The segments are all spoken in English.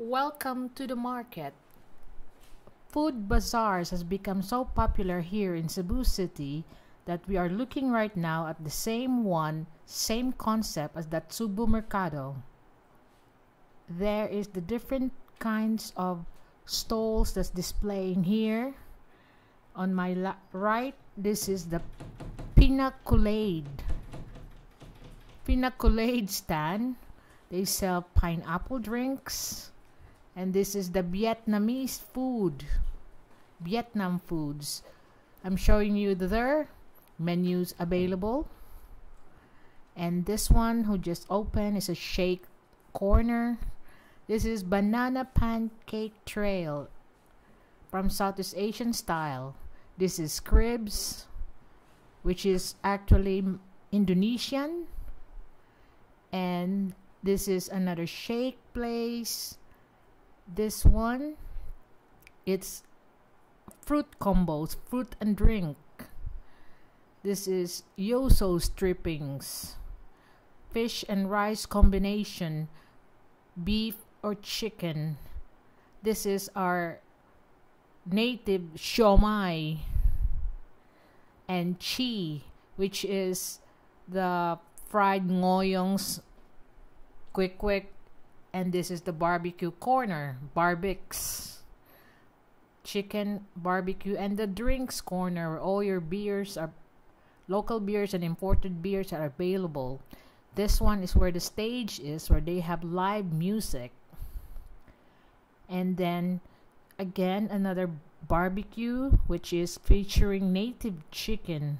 Welcome to the market. Food bazaars has become so popular here in Cebu City that we are looking right now at the same one, same concept as that Cebu Mercado. There is the different kinds of stalls that's displaying here. On my right, this is the Pinaculade. Pinaculade stand. They sell pineapple drinks. And this is the Vietnamese food. Vietnam foods. I'm showing you the their menus available. And this one who just opened is a shake corner. This is banana pancake trail from Southeast Asian style. This is cribs, which is actually Indonesian. And this is another shake place. This one, it's fruit combos, fruit and drink. This is yoso strippings, fish and rice combination, beef or chicken. This is our native siomai and chi, which is the fried ngohiongs, quick quick, and this is the barbecue corner, barbix. Chicken barbecue and the drinks corner all your beers are local beers and imported beers are available. This one is where the stage is where they have live music. And then again another barbecue which is featuring native chicken.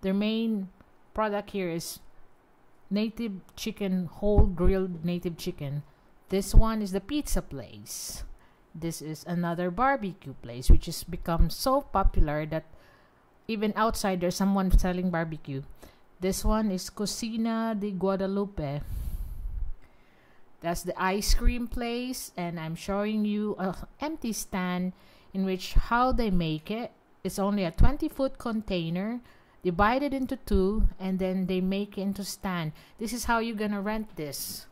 Their main product here is native chicken, whole grilled native chicken. This one is the pizza place. This is another barbecue place which has become so popular that even outside there's someone selling barbecue. This one is Cocina de Guadalupe. That's the ice cream place and I'm showing you a empty stand in which how they make it. It's only a 20 foot container divided into two and then they make into stand. This is how you're gonna rent this.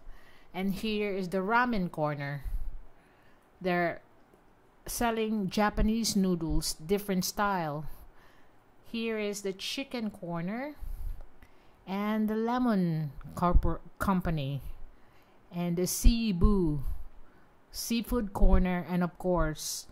And here is the ramen corner. They're selling Japanese noodles, different style. Here is the chicken corner and the lemon corpor- company and the Cebu seafood corner and of course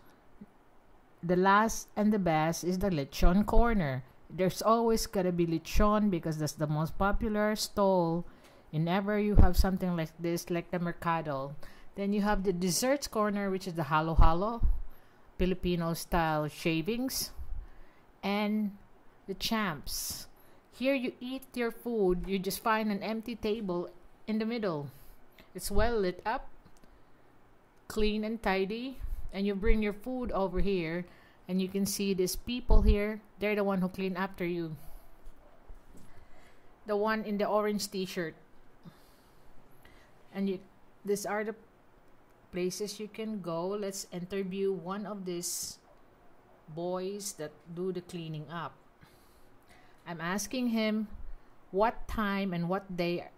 the last and the best is the lechon corner. There's always gotta be lechon because that's the most popular stall whenever you have something like this like the mercado. Then you have the desserts corner which is the halo halo Filipino style shavings and the champs. Here you eat your food, you just find an empty table in the middle. It's well lit up, clean and tidy, and you bring your food over here and you can see these people here. They're the one who clean after you. The one in the orange t-shirt. And you these are the places you can go. Let's interview one of these boys that do the cleaning up. I'm asking him what time and what day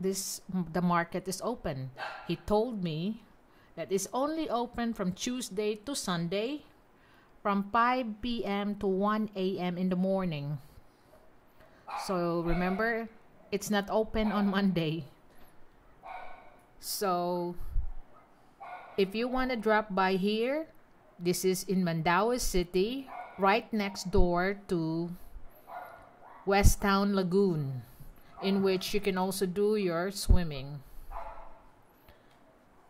this the market is open. He told me that it's only open from Tuesday to Sunday from 5 p.m. to 1 a.m. in the morning. So remember, it's not open on Monday. So if you want to drop by here, this is in Mandaue City, right next door to West Town Lagoon, in which you can also do your swimming.